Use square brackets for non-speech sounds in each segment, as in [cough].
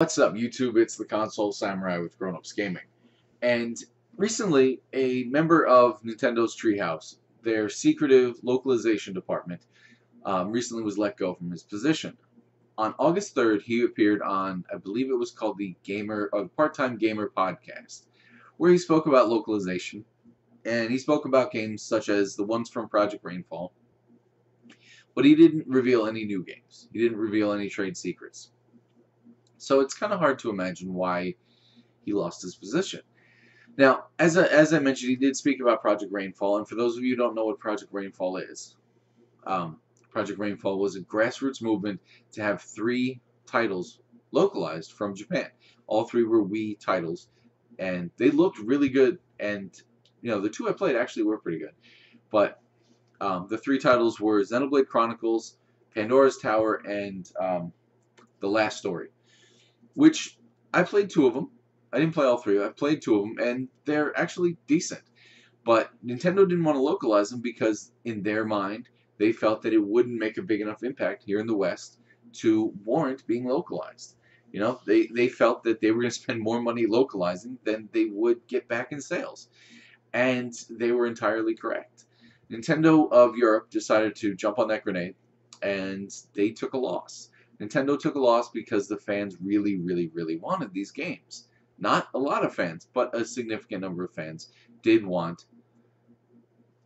What's up, YouTube? It's the Console Samurai with Grown Ups Gaming. And recently, a member of Nintendo's Treehouse, their secretive localization department, um, recently was let go from his position. On August 3rd, he appeared on, I believe it was called the Gamer, or Part-Time Gamer podcast, where he spoke about localization. And he spoke about games such as the ones from Project Rainfall. But he didn't reveal any new games. He didn't reveal any trade secrets. So it's kind of hard to imagine why he lost his position. Now, as I, as I mentioned, he did speak about Project Rainfall, and for those of you who don't know what Project Rainfall is, um, Project Rainfall was a grassroots movement to have three titles localized from Japan. All three were Wii titles, and they looked really good. And you know, the two I played actually were pretty good. But um, the three titles were Xenoblade Chronicles, Pandora's Tower, and um, The Last Story which I played two of them. I didn't play all three. I played two of them, and they're actually decent. But Nintendo didn't want to localize them because, in their mind, they felt that it wouldn't make a big enough impact here in the West to warrant being localized. You know, they, they felt that they were going [laughs] to spend more money localizing than they would get back in sales. And they were entirely correct. Nintendo of Europe decided to jump on that grenade, and they took a loss. Nintendo took a loss because the fans really, really, really wanted these games. Not a lot of fans, but a significant number of fans did want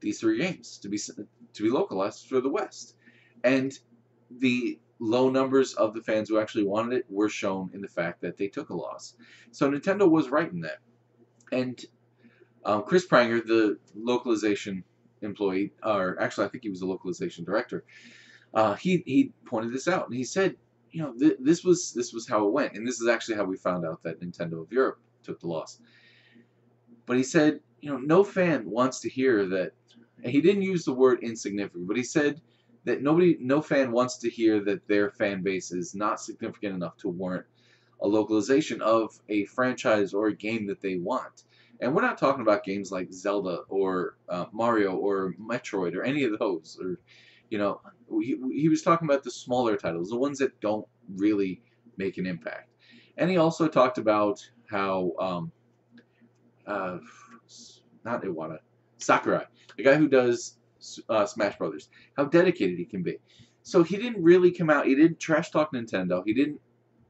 these three games to be to be localized for the West. And the low numbers of the fans who actually wanted it were shown in the fact that they took a loss. So Nintendo was right in that. And um, Chris Pranger, the localization employee, or actually I think he was the localization director, uh, he he pointed this out and he said, you know, th this was this was how it went, and this is actually how we found out that Nintendo of Europe took the loss. But he said, you know, no fan wants to hear that. He didn't use the word insignificant, but he said that nobody, no fan wants to hear that their fan base is not significant enough to warrant a localization of a franchise or a game that they want. And we're not talking about games like Zelda or uh, Mario or Metroid or any of those or you know, he, he was talking about the smaller titles, the ones that don't really make an impact. And he also talked about how, um, uh, not Iwata, Sakurai, the guy who does uh, Smash Brothers, how dedicated he can be. So he didn't really come out. He didn't trash talk Nintendo. He didn't.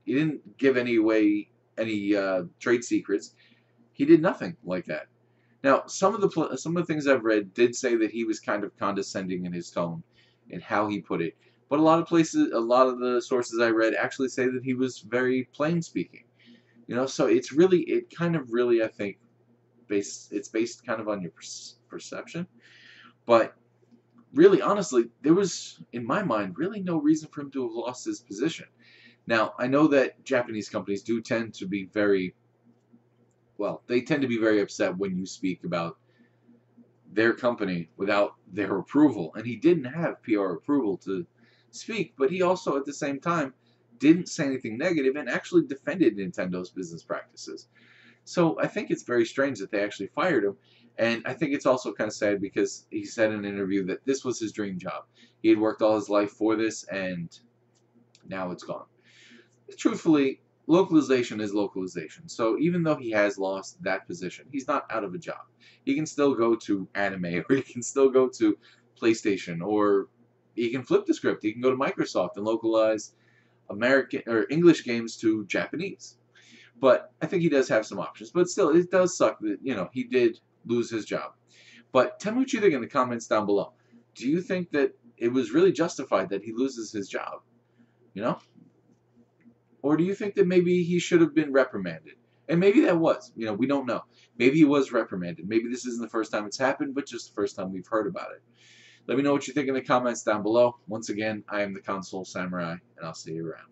He didn't give any way any uh, trade secrets. He did nothing like that. Now, some of the some of the things I've read did say that he was kind of condescending in his tone, and how he put it. But a lot of places, a lot of the sources I read actually say that he was very plain speaking. You know, so it's really, it kind of really, I think, based, it's based kind of on your perception. But really, honestly, there was, in my mind, really no reason for him to have lost his position. Now, I know that Japanese companies do tend to be very, well, they tend to be very upset when you speak about their company without their approval. And he didn't have PR approval to speak, but he also, at the same time, didn't say anything negative and actually defended Nintendo's business practices. So I think it's very strange that they actually fired him. And I think it's also kind of sad because he said in an interview that this was his dream job. He had worked all his life for this, and now it's gone. Truthfully, localization is localization. So even though he has lost that position, he's not out of a job. He can still go to anime, [laughs] or he can still go to PlayStation, or he can flip the script. He can go to Microsoft and localize American or English games to Japanese. But I think he does have some options. But still, it does suck that you know he did lose his job. But tell me what you think in the comments down below. Do you think that it was really justified that he loses his job? You know, or do you think that maybe he should have been reprimanded? And maybe that was. You know, we don't know. Maybe he was reprimanded. Maybe this isn't the first time it's happened, but just the first time we've heard about it. Let me know what you think in the comments down below. Once again, I am the Console Samurai, and I'll see you around.